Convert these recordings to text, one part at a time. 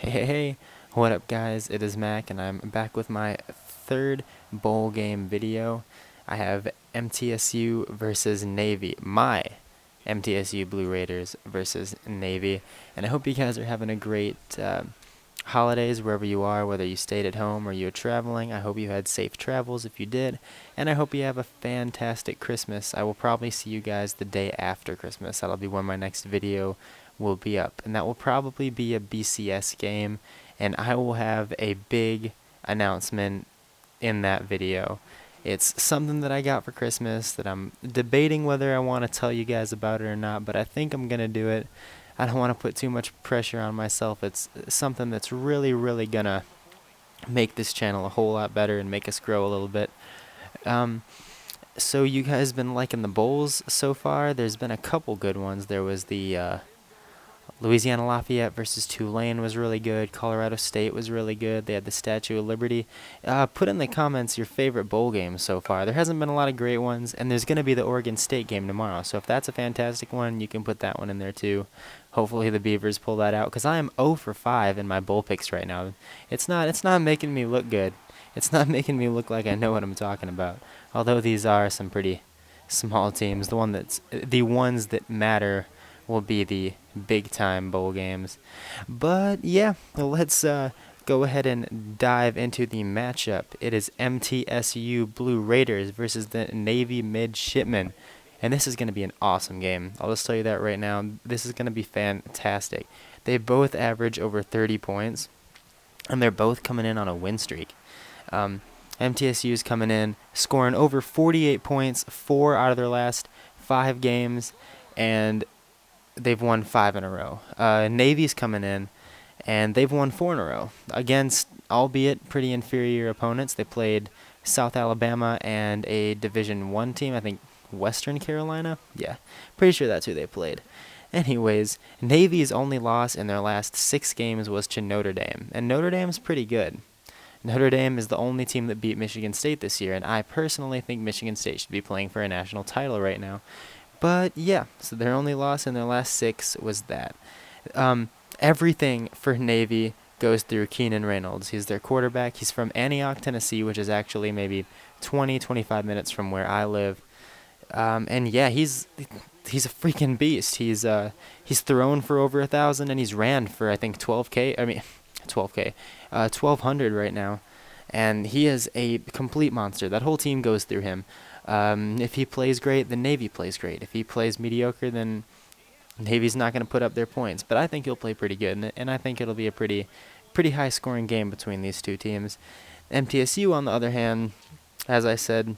Hey, hey, hey, what up guys? It is Mac and I'm back with my third bowl game video. I have MTSU versus Navy, my MTSU Blue Raiders versus Navy. And I hope you guys are having a great uh, holidays wherever you are, whether you stayed at home or you're traveling. I hope you had safe travels if you did. And I hope you have a fantastic Christmas. I will probably see you guys the day after Christmas. That'll be when my next video will be up. And that will probably be a BCS game. And I will have a big announcement in that video. It's something that I got for Christmas that I'm debating whether I want to tell you guys about it or not, but I think I'm going to do it. I don't want to put too much pressure on myself. It's something that's really, really going to make this channel a whole lot better and make us grow a little bit. Um, so you guys been liking the bowls so far? There's been a couple good ones. There was the uh, Louisiana Lafayette versus Tulane was really good. Colorado State was really good. They had the Statue of Liberty. Uh, put in the comments your favorite bowl game so far. There hasn't been a lot of great ones, and there's going to be the Oregon State game tomorrow. So if that's a fantastic one, you can put that one in there too. Hopefully the Beavers pull that out because I am 0 for 5 in my bowl picks right now. It's not. It's not making me look good. It's not making me look like I know what I'm talking about. Although these are some pretty small teams. The one that's the ones that matter will be the big time bowl games. But yeah, let's uh, go ahead and dive into the matchup. It is MTSU Blue Raiders versus the Navy Midshipmen. And this is going to be an awesome game. I'll just tell you that right now. This is going to be fantastic. They both average over 30 points, and they're both coming in on a win streak. Um, MTSU is coming in, scoring over 48 points, four out of their last five games, and they've won five in a row. Uh, Navy's coming in, and they've won four in a row against, albeit pretty inferior opponents. They played South Alabama and a Division One team, I think Western Carolina. Yeah, pretty sure that's who they played. Anyways, Navy's only loss in their last six games was to Notre Dame, and Notre Dame's pretty good. Notre Dame is the only team that beat Michigan State this year, and I personally think Michigan State should be playing for a national title right now. But yeah, so their only loss in their last six was that. Um, everything for Navy goes through Keenan Reynolds. He's their quarterback. He's from Antioch, Tennessee, which is actually maybe 20, 25 minutes from where I live. Um, and yeah, he's he's a freaking beast. He's uh he's thrown for over a thousand, and he's ran for I think 12k. I mean, 12k, uh, 1200 right now, and he is a complete monster. That whole team goes through him. Um, if he plays great, then Navy plays great. If he plays mediocre, then Navy's not going to put up their points. But I think he'll play pretty good, and, and I think it'll be a pretty, pretty high-scoring game between these two teams. MTSU, on the other hand, as I said,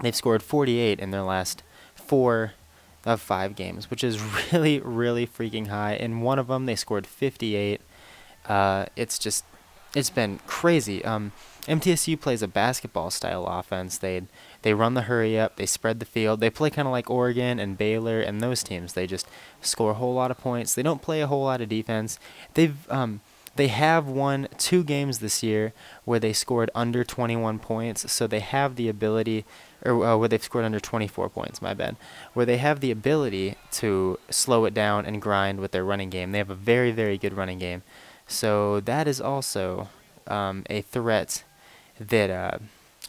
they've scored 48 in their last four of five games, which is really, really freaking high. In one of them, they scored 58. Uh, it's just, it's been crazy. Um, MTSU plays a basketball style offense. They they run the hurry up, they spread the field. They play kind of like Oregon and Baylor and those teams. They just score a whole lot of points. They don't play a whole lot of defense. They've um they have won two games this year where they scored under 21 points, so they have the ability or uh, where they've scored under 24 points, my bad, where they have the ability to slow it down and grind with their running game. They have a very, very good running game. So that is also um, a threat that uh,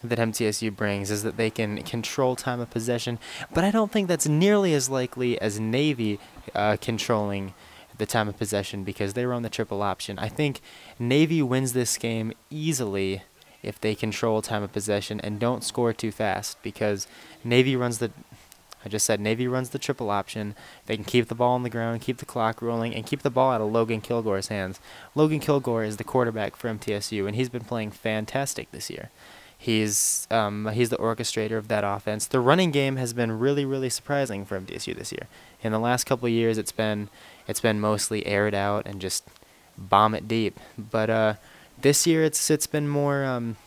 that MTSU brings is that they can control time of possession, but I don't think that's nearly as likely as Navy uh, controlling the time of possession because they run the triple option. I think Navy wins this game easily if they control time of possession and don't score too fast because Navy runs the I just said Navy runs the triple option. They can keep the ball on the ground, keep the clock rolling, and keep the ball out of Logan Kilgore's hands. Logan Kilgore is the quarterback for MTSU, and he's been playing fantastic this year. He's um, he's the orchestrator of that offense. The running game has been really really surprising for MTSU this year. In the last couple years, it's been it's been mostly aired out and just bomb it deep. But uh, this year, it's it's been more um,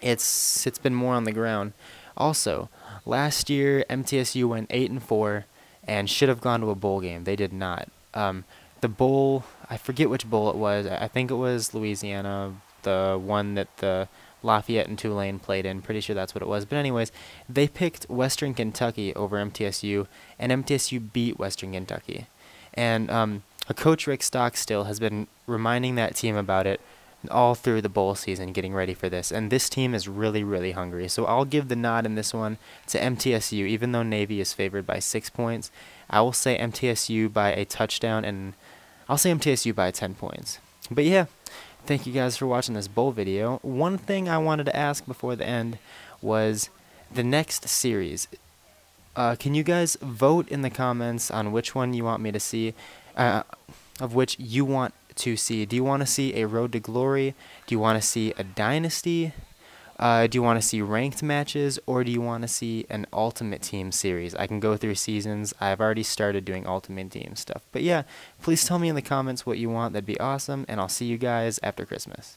it's it's been more on the ground. Also, Last year, MTSU went eight and four, and should have gone to a bowl game. They did not. Um, the bowl, I forget which bowl it was. I think it was Louisiana, the one that the Lafayette and Tulane played in. Pretty sure that's what it was. But anyways, they picked Western Kentucky over MTSU, and MTSU beat Western Kentucky. And um, coach Rick Stockstill has been reminding that team about it all through the bowl season getting ready for this. And this team is really, really hungry. So I'll give the nod in this one to MTSU, even though Navy is favored by six points. I will say MTSU by a touchdown, and I'll say MTSU by 10 points. But yeah, thank you guys for watching this bowl video. One thing I wanted to ask before the end was the next series. Uh, can you guys vote in the comments on which one you want me to see, uh, of which you want to see. Do you want to see a Road to Glory? Do you want to see a Dynasty? Uh, do you want to see ranked matches or do you want to see an Ultimate Team series? I can go through seasons. I've already started doing Ultimate Team stuff. But yeah, please tell me in the comments what you want. That'd be awesome. And I'll see you guys after Christmas.